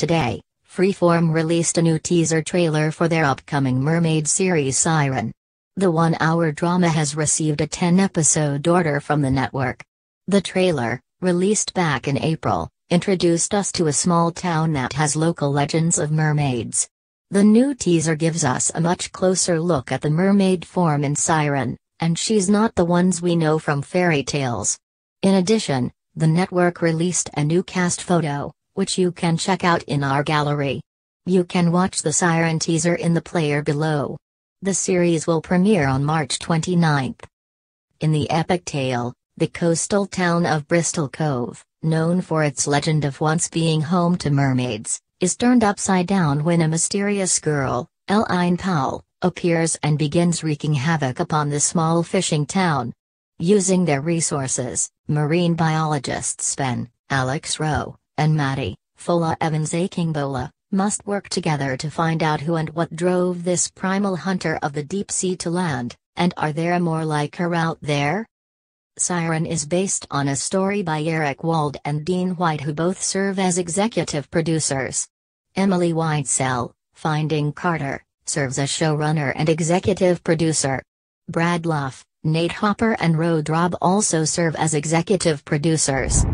Today, Freeform released a new teaser trailer for their upcoming mermaid series Siren. The one hour drama has received a 10 episode order from the network. The trailer, released back in April, introduced us to a small town that has local legends of mermaids. The new teaser gives us a much closer look at the mermaid form in Siren, and she's not the ones we know from fairy tales. In addition, the network released a new cast photo, which you can check out in our gallery. You can watch the Siren teaser in the player below. The series will premiere on March 29th. In the epic tale, the coastal town of Bristol Cove, known for its legend of once being home to mermaids, is turned upside down when a mysterious girl, Eline Powell, appears and begins wreaking havoc upon the small fishing town. Using their resources, marine biologists Sven, Alex Roe, and Maddie, Fola Evans Akingbola, must work together to find out who and what drove this primal hunter of the deep sea to land, and are there more like her out there? Siren is based on a story by Eric Wald and Dean White who both serve as executive producers. Emily Whitesell, Finding Carter, serves as showrunner and executive producer. Brad Luff, Nate Hopper and Rode Rob also serve as executive producers.